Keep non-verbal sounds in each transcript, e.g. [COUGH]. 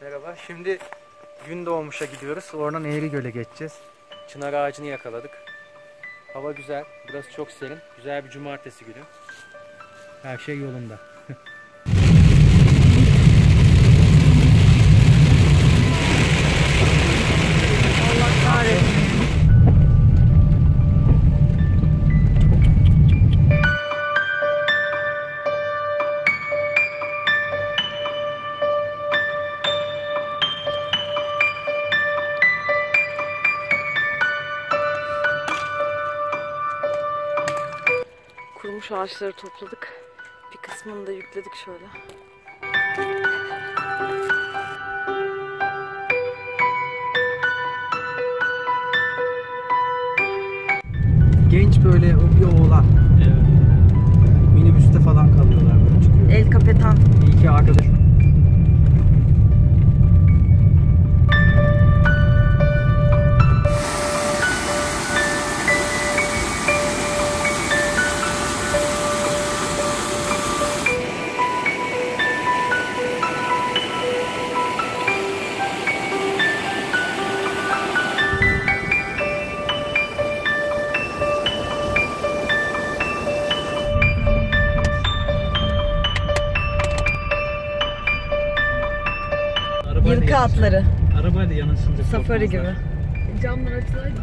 Merhaba. Şimdi gün doğmuşa gidiyoruz. Oradan Eğri Göl'e geçeceğiz. Çınar ağacını yakaladık. Hava güzel. Burası çok serin. Güzel bir cumartesi günü. Her şey yolunda. Kurumuş ağaçları topladık. Bir kısmını da yükledik şöyle. Genç böyle bir oğlan. Minibüste falan kalıyorlar böyle çıkıyor. El kapetan. İyi ki arkadaş. Yılkı atları. Arabayla yanasınca Safari gibi. Camlar açılaydı.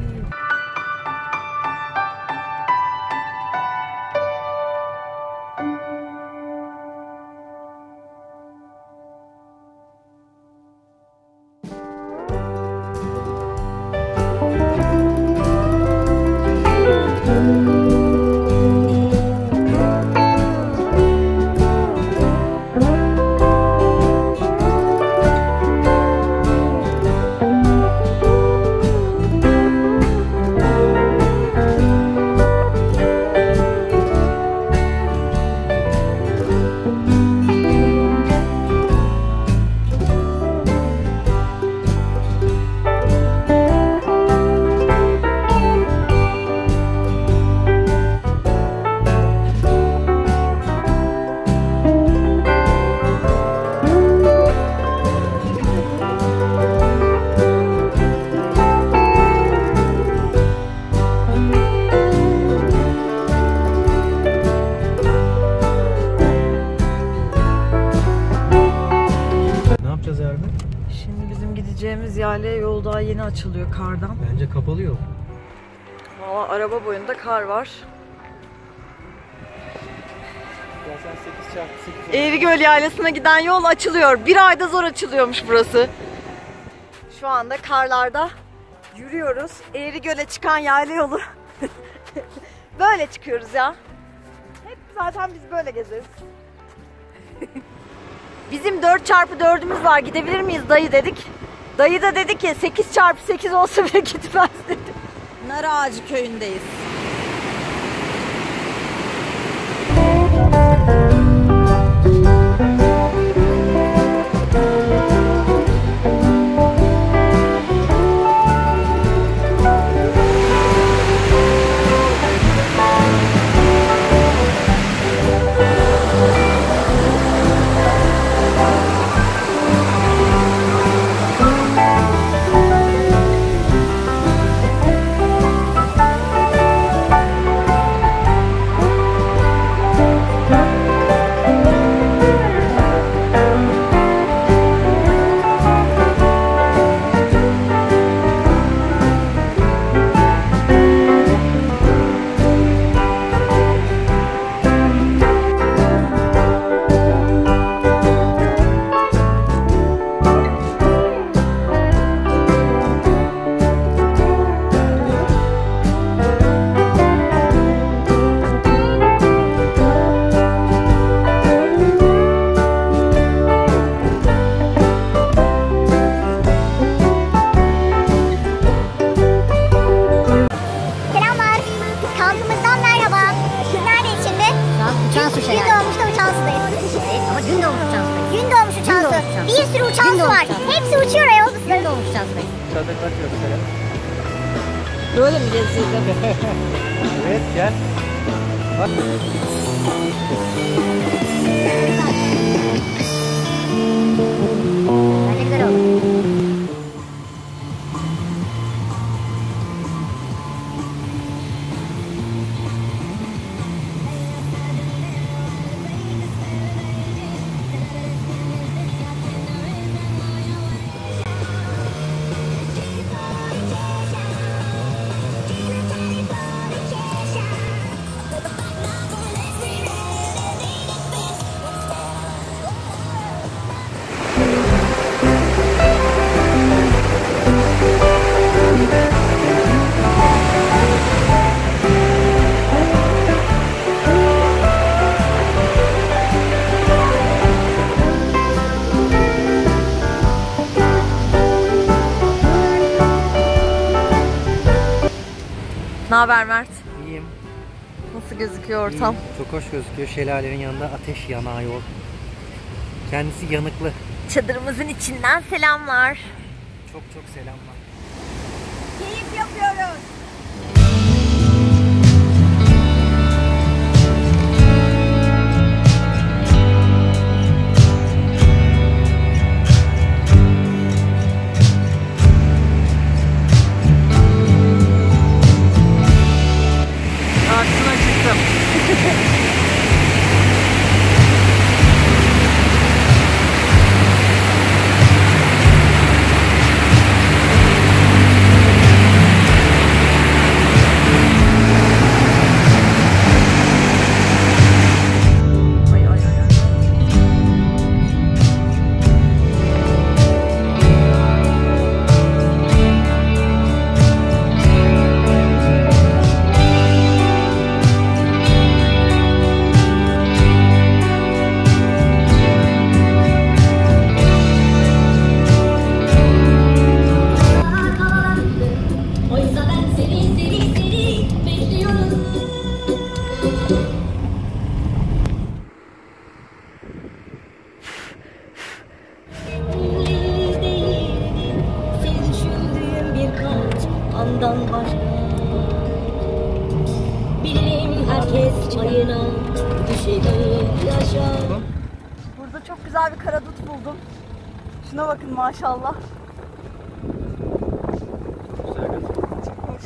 Yapacağız Erdi? Şimdi bizim gideceğimiz yerle yol daha yeni açılıyor kardan. Bence kapalı yol. Valla araba boyunda kar var. Ya sen 8 çarpı 8 Eğrigöl Yaylası'na giden yol açılıyor. Bir ayda zor açılıyormuş burası. Şu anda karlarda yürüyoruz. Eğrigöl'e çıkan yayla yolu. [LAUGHS] böyle çıkıyoruz ya. Hep zaten biz böyle gezeriz. [LAUGHS] Bizim 4 çarpı 4'ümüz var. Gidebilir miyiz dayı dedik. Dayı da dedi ki 8 çarpı 8 olsa bile gitmez dedi. Nar Ağacı köyündeyiz. Uçan su Gün doğmuşta uçan sudayız. Evet ama gün doğmuş uçan. Gün doğmuş uçan su. Bir sürü uçan su var. Hepsi uçuyor ayol Gün doğmuş uçan su. Çadırlar gösterelim. Böyle mi gezeceğiz? Evet gel. Bak. Bence güzel oldu. Haber Mert? İyiyim. Nasıl gözüküyor ortam? iyiyim. Çok hoş gözüküyor. Şelalenin yanında ateş yanıyor. Kendisi yanıklı. Çadırımızın içinden selamlar. Çok çok selamlar. Keyif yapıyoruz. な [LAUGHS] の bekliyorum. Seni düşündüğüm birkaç andan başka Bilirim herkes payına düşeni yaşar Burada çok güzel bir karadut buldum. Şuna bakın maşallah. Çok hoş.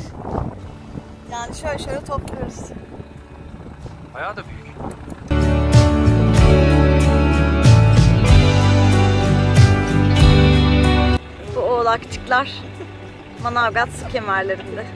Yani şöyle şöyle topluyoruz. Bayağı da büyük. Bu oğlakçıklar Manavgat su kemerlerinde.